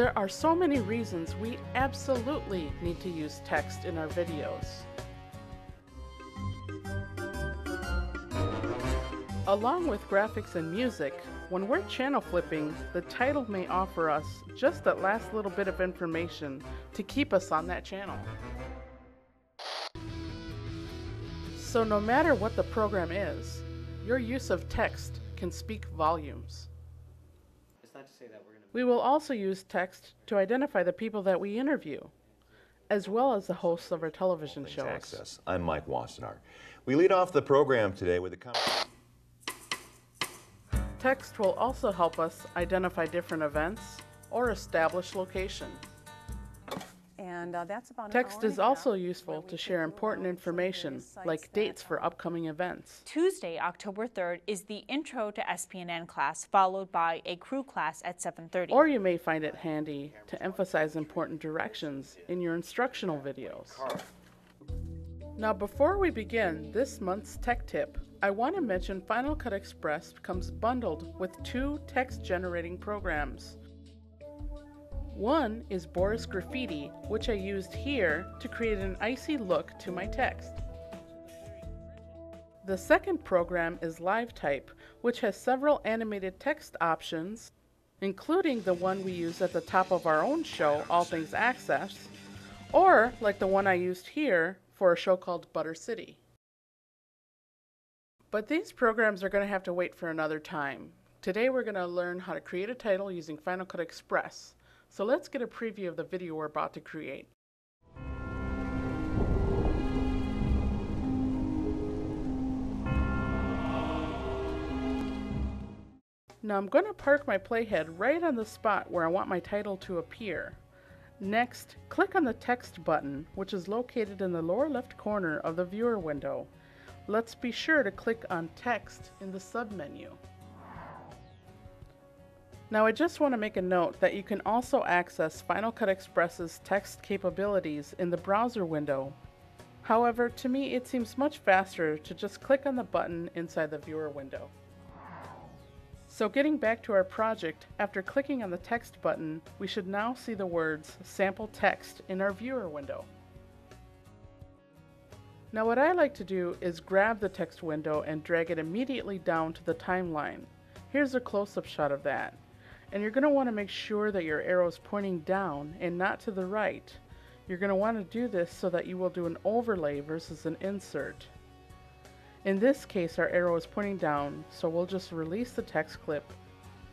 There are so many reasons we absolutely need to use text in our videos. Along with graphics and music, when we're channel flipping, the title may offer us just that last little bit of information to keep us on that channel. So no matter what the program is, your use of text can speak volumes. It's not to say that we're going to. We will also use text to identify the people that we interview, as well as the hosts of our television shows. Access. I'm Mike Wassenaar. We lead off the program today with a com- Text will also help us identify different events or establish location. And uh, that's about Text is also useful to share important around some of the information, like dates for upcoming events. Tuesday, October 3rd is the Intro to SPNN class, followed by a crew class at 7:30. Or you may find it handy to emphasize important directions in your instructional videos. Now before we begin this month's tech tip, I want to mention Final Cut Express comes bundled with two text generating programs. One is Boris Graffiti, which I used here to create an icy look to my text. The second program is LiveType, which has several animated text options, including the one we use at the top of our own show, All Things Access, or like the one I used here for a show called Butter City. But these programs are going to have to wait for another time. Today we're going to learn how to create a title using Final Cut Express. So let's get a preview of the video we're about to create. Now I'm going to park my playhead right on the spot where I want my title to appear. Next, click on the text button, which is located in the lower left corner of the viewer window. Let's be sure to click on text in the submenu. Now I just want to make a note that you can also access Final Cut Express's text capabilities in the browser window. However, to me it seems much faster to just click on the button inside the viewer window. So getting back to our project, after clicking on the text button, we should now see the words sample text in our viewer window. Now what I like to do is grab the text window and drag it immediately down to the timeline. Here's a close-up shot of that. And you're going to want to make sure that your arrow is pointing down and not to the right. You're going to want to do this so that you will do an overlay versus an insert. In this case, our arrow is pointing down, so we'll just release the text clip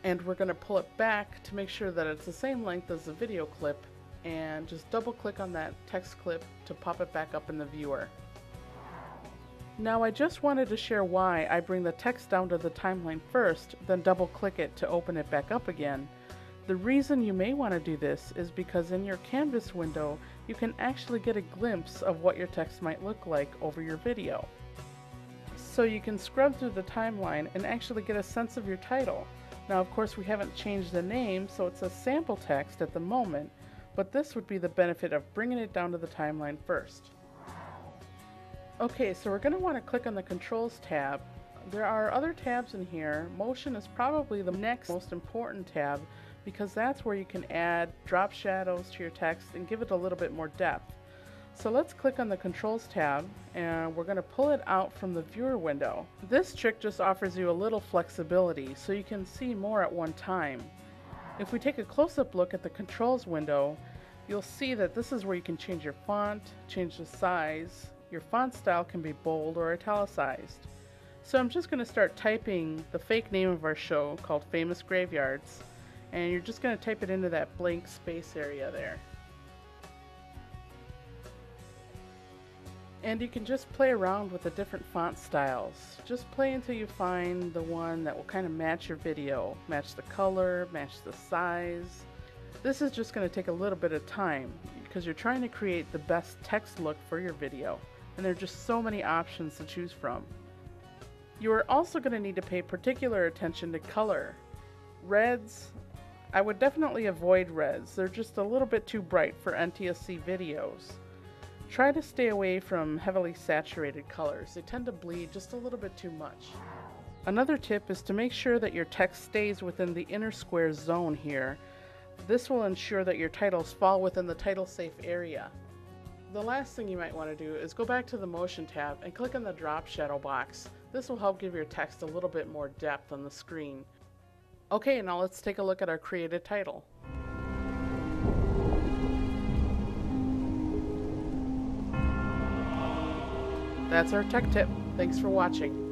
and we're going to pull it back to make sure that it's the same length as the video clip and just double click on that text clip to pop it back up in the viewer. Now I just wanted to share why I bring the text down to the timeline first, then double click it to open it back up again. The reason you may want to do this is because in your canvas window, you can actually get a glimpse of what your text might look like over your video. So you can scrub through the timeline and actually get a sense of your title. Now of course we haven't changed the name, so it's a sample text at the moment, but this would be the benefit of bringing it down to the timeline first. Okay, so we're going to want to click on the Controls tab. There are other tabs in here. Motion is probably the next most important tab because that's where you can add drop shadows to your text and give it a little bit more depth. So let's click on the Controls tab and we're going to pull it out from the viewer window. This trick just offers you a little flexibility so you can see more at one time. If we take a close-up look at the Controls window, you'll see that this is where you can change your font, change the size, your font style can be bold or italicized. So I'm just going to start typing the fake name of our show called Famous Graveyards and you're just going to type it into that blank space area there. And you can just play around with the different font styles. Just play until you find the one that will kind of match your video. Match the color, match the size. This is just going to take a little bit of time because you're trying to create the best text look for your video. And there are just so many options to choose from. You are also going to need to pay particular attention to color. Reds, I would definitely avoid reds. They're just a little bit too bright for NTSC videos. Try to stay away from heavily saturated colors. They tend to bleed just a little bit too much. Another tip is to make sure that your text stays within the inner square zone here. This will ensure that your titles fall within the title safe area. The last thing you might want to do is go back to the Motion tab and click on the drop shadow box. This will help give your text a little bit more depth on the screen. Okay, now let's take a look at our created title. That's our tech tip. Thanks for watching.